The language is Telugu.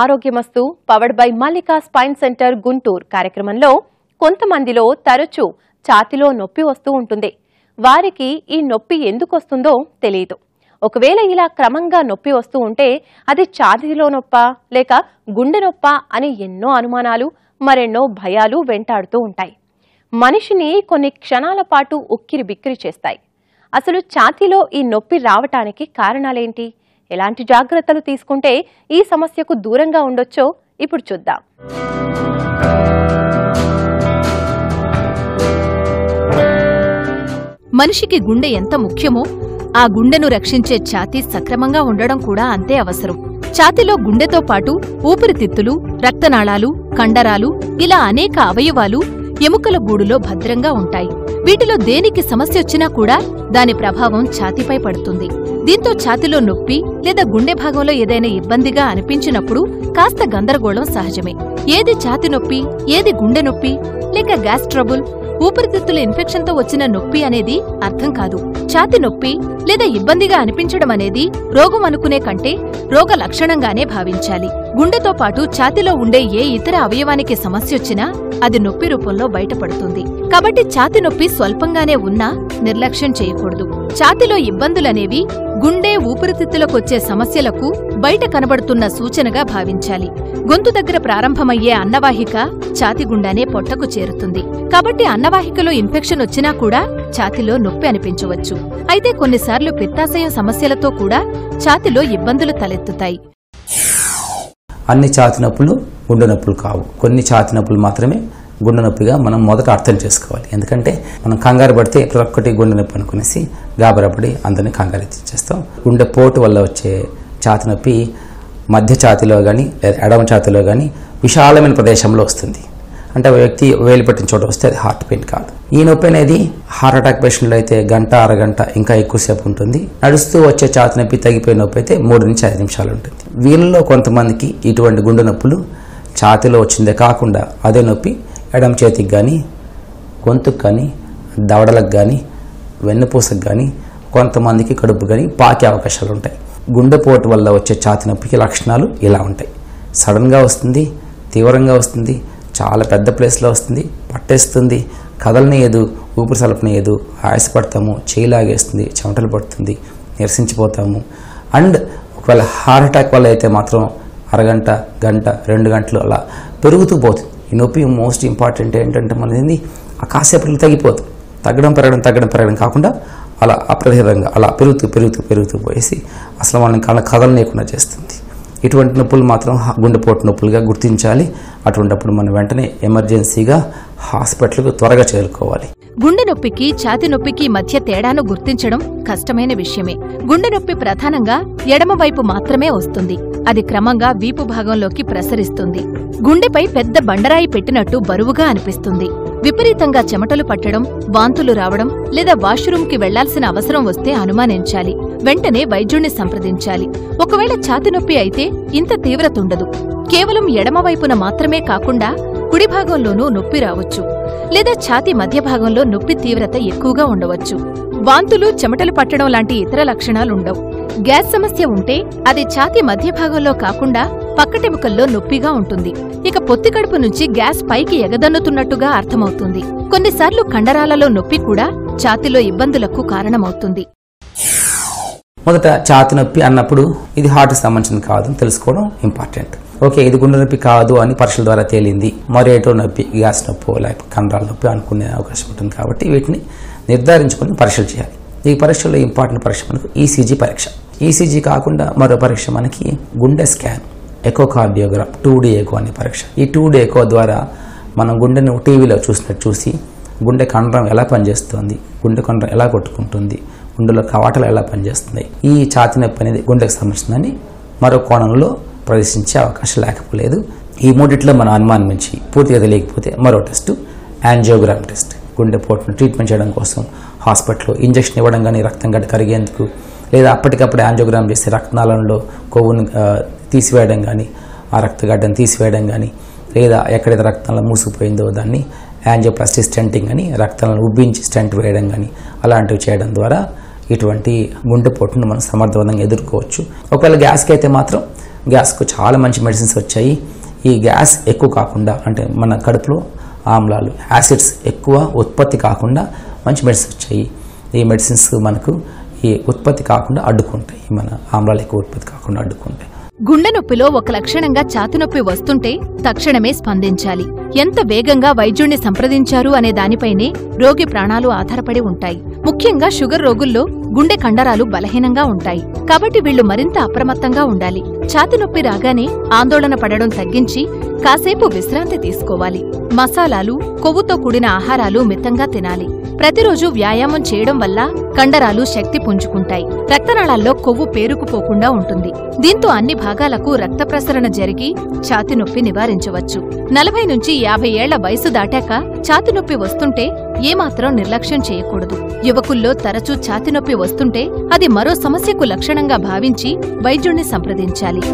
ఆరోగ్యమస్తు powered by Mallika spine centre Guntur. కార్యక్రమంలో కొంతమందిలో తరచూ ఛాతిలో నొప్పి వస్తూ ఉంటుంది. వారికి ఈ నొప్పి ఎందుకు వస్తుందో తెలియదు. ఒకవేళ ఇలా క్రమంగా నొప్పి వస్తూ ఉంటే అది ఛాతిలో నొప్ప లేక గుండె నొప్ప అని ఎన్నో అనుమానాలు మరెన్నో భయాలు వెంటాడుతూ ఉంటాయి. మనిషిని కొన్ని క్షణాల పాటు ఉక్కిరి బిక్కిరి చేస్తాయి. అసలు ఛాతీలో ఈ నొప్పి రావటానికి కారణాలేంటి? ఎలాంటి జాగ్రత్తలు తీసుకుంటే ఈ సమస్యకు దూరంగా ఉండొచ్చో ఇప్పుడు చూద్దాం. మనిషికి గుండె ఎంత ముఖ్యమో ఆ గుండెను రక్షించే ఛాతీ సక్రమంగా ఉండడం కూడా అంతే అవసరం. ఛాతీలో గుండెతో పాటు ఊపిరితిత్తులు రక్తనాళాలు కండరాలు ఇలా అనేక అవయవాలు ఎముకల గూడులో భద్రంగా ఉంటాయి. వీటిలో దేనికి సమస్య వచ్చినా కూడా దాని ప్రభావం ఛాతీపై పడుతుంది. దీంతో ఛాతీలో నొప్పి లేదా గుండె భాగంలో ఏదైనా ఇబ్బందిగా అనిపించినప్పుడు కాస్త గందరగోళం సహజమే. ఏది ఛాతి నొప్పి ఏది గుండె నొప్పి లేక గ్యాస్ ట్రబుల్ ఊపిరితిత్తుల ఇన్ఫెక్షన్తో వచ్చిన నొప్పి అనేది అర్థం కాదు. ఛాతి నొప్పి లేదా ఇబ్బందిగా అనిపించడం అనేది రోగం అనుకునే కంటే రోగ లక్షణంగానే భావించాలి. గుండెతో పాటు ఛాతిలో ఉండే ఏ ఇతర అవయవానికి సమస్యొచ్చినా అది నొప్పి రూపంలో బయటపడుతుంది. కాబట్టి ఛాతి నొప్పి స్వల్పంగానే ఉన్నా నిర్లక్ష్యం చేయకూడదు. ఛాతిలో ఇబ్బందులనేవి గుండె ఊపిరితిత్తులకొచ్చే సమస్యలకు బయట కనబడుతున్న సూచనగా భావించాలి. గొంతు దగ్గర ప్రారంభమయ్యే అన్నవాహిక ఛాతి గుండానే పొట్టకు చేరుతుంది. కాబట్టి అన్నవాహికలో ఇన్ఫెక్షన్ వచ్చినా కూడా ఛాతిలో నొప్పి అనిపించవచ్చు. అయితే కొన్నిసార్లు పిత్తాశయం సమస్యలతో కూడా ఛాతిలో ఇబ్బందులు తలెత్తుతాయి. అన్ని ఛాతి నొప్పులు గుండె నొప్పులు కావు. కొన్ని ఛాతి నొప్పులు మాత్రమే గుండె నొప్పిగా మనం మొదట అర్థం చేసుకోవాలి. ఎందుకంటే మనం కంగారు పడితే ప్రతి ఒక్కటి గుండె నొప్పి అనుకునేసి గాబరపడి అందరినీ కంగారు ఇచ్చేస్తాం గుండె పోటు వల్ల వచ్చే ఛాతి నొప్పి మధ్య ఛాతిలో కానీ లేదా ఎడమ ఛాతిలో కానీ విశాలమైన ప్రదేశంలో వస్తుంది. అంటే వ్యక్తి వేలు పెట్టిన చోట వస్తే అది హార్ట్ పెయిన్ కాదు. ఈ నొప్పి అనేది హార్ట్ అటాక్ పేషెంట్లు అయితే గంట అరగంట ఇంకా ఎక్కువసేపు ఉంటుంది. నడుస్తూ వచ్చే ఛాతి నొప్పి తగ్గిపోయిన నొప్పి అయితే మూడు నుంచి ఐదు నిమిషాలు ఉంటుంది. వీళ్ళలో కొంతమందికి ఇటువంటి గుండె నొప్పులు ఛాతిలో వచ్చిందే కాకుండా అదే నొప్పి ఎడమ చేతికి కానీ గొంతుకు కానీ దవడలకు కానీ వెన్నుపూసకు కానీ కొంతమందికి కడుపు కానీ పాకే అవకాశాలు ఉంటాయి. గుండెపోటు వల్ల వచ్చే ఛాతి నొప్పికి లక్షణాలు ఇలా ఉంటాయి. సడన్గా వస్తుంది తీవ్రంగా వస్తుంది చాలా పెద్ద ప్లేస్లో వస్తుంది పట్టేస్తుంది కదలనేయదు ఊపిరి సలపనేయదు ఆయాసపడతాము చేయి లాగేస్తుంది చెమటలు పడుతుంది నిరసించిపోతాము. అండ్ ఒకవేళ హార్ట్ అటాక్ వల్ల అయితే మాత్రం అరగంట గంట రెండు గంటలు అలా పెరుగుతూ పోతుంది. ఈ నొప్పి మోస్ట్ ఇంపార్టెంట్ ఏంటంటే మనది ఆ కాసేపటికి తగ్గిపోతుంది తగ్గడం పెరగడం తగ్గడం పెరగడం కాకుండా అలా అప్రతిహతంగా అలా పెరుగుతూ పెరుగుతూ పెరుగుతూ పోయేసి అసలు వాళ్ళని కళ్ళ కదలనేయకుండా చేస్తుంది. ఇటువంటి నొప్పులు మాత్రం గుండెపోటు నొప్పులుగా గుర్తించాలి. అటువంటిప్పుడు మనం వెంటనే ఎమర్జెన్సీగా హాస్పిటల్కు త్వరగా చేరుకోవాలి. గుండె నొప్పికి ఛాతి నొప్పికి మధ్య తేడాను గుర్తించడం కష్టమైన విషయమే. గుండె నొప్పి ప్రధానంగా ఎడమవైపు మాత్రమే వస్తుంది. అది క్రమంగా వీపు భాగంలోకి ప్రసరిస్తుంది. గుండెపై పెద్ద బండరాయి పెట్టినట్టు బరువుగా అనిపిస్తుంది. విపరీతంగా చెమటలు పట్టడం వాంతులు రావడం లేదా వాష్రూమ్కి వెళ్ళాల్సిన అవసరం వస్తే అనుమానించాలి. వెంటనే వైద్యుణ్ణి సంప్రదించాలి. ఒకవేళ ఛాతి నొప్పి అయితే ఇంత తీవ్రత ఉండదు. కేవలం ఎడమవైపున మాత్రమే కాకుండా కుడి భాగంలోనూ నొప్పి రావచ్చు. లేదా ఛాతి మధ్య భాగంలో నొప్పి తీవ్రత ఎక్కువగా ఉండవచ్చు. వాంతులు చెమటలు పట్టడం లాంటి ఇతర లక్షణాలుండవు. గ్యాస్ సమస్య ఉంటే అది ఛాతీ మధ్య భాగంలో కాకుండా పక్కటెముకల్లో నొప్పిగా ఉంటుంది. ఇక పొత్తి కడుపు నుంచి గ్యాస్ పైకి ఎగదన్నుతున్నట్టుగా అర్థమవుతుంది. కొన్నిసార్లు కండరాలలో నొప్పి కూడా ఛాతిలో ఇబ్బందులకు కారణమవుతుంది. మొదట ఛాతి నొప్పి అన్నప్పుడు ఇది హార్ట్కి సంబంధించింది కాదు అని తెలుసుకోవడం ఇంపార్టెంట్. ఓకే ఇది గుండె నొప్పి కాదు అని పరీక్షల ద్వారా తేలింది. మరేటో నొప్పి గ్యాస్ నొప్పి లేకపోతే కండరాల నొప్పి అనుకునే అవకాశం ఉంటుంది కాబట్టి వీటిని నిర్ధారించుకొని పరీక్షలు చేయాలి. ఈ పరీక్షలో ఇంపార్టెంట్ పరీక్ష మనకు ఈసీజీ పరీక్ష. ఈసీజీ కాకుండా మరో పరీక్ష మనకి గుండె scan. Echocardiograph two D echo అనే పరీక్ష. ఈ టూ డీ ఎకో ద్వారా మనం గుండెను టీవీలో చూసినట్టు చూసి గుండె కండరం ఎలా పనిచేస్తుంది గుండె కండరం ఎలా కొట్టుకుంటుంది గుండెలో కవాటలు ఎలా పనిచేస్తున్నాయి ఈ ఛాతి నొప్పి అనేది గుండెకు సంబంధించిందని మరో కోణంలో ప్రదర్శించే అవకాశం లేకపోలేదు. ఈ మూడిట్లో మనం అనుమానించి పూర్తిగా తెలియకపోతే మరో టెస్ట్ యాంజియోగ్రామ్ టెస్ట్. గుండెపోటును ట్రీట్మెంట్ చేయడం కోసం హాస్పిటల్లో ఇంజెక్షన్ ఇవ్వడం కానీ రక్తం గడ్డ కరిగేందుకు లేదా అప్పటికప్పుడు యాంజియోగ్రామ్ చేస్తే రక్తనాళంలో కొవ్వును తీసివేయడం కానీ ఆ రక్తగడ్డను తీసివేయడం కానీ లేదా ఎక్కడైతే రక్తంలో మూసుకుపోయిందో దాన్ని యాంజియోప్లాస్టిక్ స్టెంటింగ్ అని రక్తాలను ఉబ్బించి స్టెంట్ వేయడం కానీ అలాంటివి చేయడం ద్వారా ఇటువంటి గుండెపోటును మనం సమర్థవంతంగా ఎదుర్కోవచ్చు. ఒకవేళ గ్యాస్కి అయితే మాత్రం గ్యాస్కు చాలా మంచి మెడిసిన్స్ వచ్చాయి. ఈ గ్యాస్ ఎక్కువ కాకుండా అంటే మన కడుపులో ఆమ్లాలు యాసిడ్స్ ఎక్కువ ఉత్పత్తి కాకుండా మంచి మెడిసిన్స్ వచ్చాయి. ఈ మెడిసిన్స్ మనకు ఈ ఉత్పత్తి కాకుండా అడ్డుకుంటాయి. మన ఆమ్లాలు ఎక్కువ ఉత్పత్తి కాకుండా అడ్డుకుంటాయి. గుండె నొప్పిలో ఒక లక్షణంగా చాతునొప్పి వస్తుంటే తక్షణమే స్పందించాలి. ఎంత వేగంగా వైద్యుణ్ణి సంప్రదించారు అనే దానిపైనే రోగి ప్రాణాలు ఆధారపడి ఉంటాయి. ముఖ్యంగా షుగర్ రోగుల్లో గుండె కండరాలు బలహీనంగా ఉంటాయి. కాబట్టి వీళ్ళు మరింత అప్రమత్తంగా ఉండాలి. ఛాతి నొప్పి రాగానే ఆందోళన పడడం తగ్గించి కాసేపు విశ్రాంతి తీసుకోవాలి. మసాలాలు కొవ్వుతో కూడిన ఆహారాలు మితంగా తినాలి. ప్రతిరోజు వ్యాయామం చేయడం వల్ల కండరాలు శక్తి పుంజుకుంటాయి. రక్తనాళాల్లో కొవ్వు పేరుకుపోకుండా ఉంటుంది. దీంతో అన్ని భాగాలకు రక్త ప్రసరణ జరిగి ఛాతి నొప్పి నివారించవచ్చు. నలభై నుంచి యాభై ఏళ్ళ వయసు దాటాక ఛాతి నొప్పి వస్తుంటే ఏమాత్రం నిర్లక్ష్యం చేయకూడదు. యువకుల్లో తరచూ ఛాతి నొప్పి వస్తుంటే అది మరో సమస్యకు లక్షణంగా భావించి వైద్యుణ్ణి సంప్రదించాలి.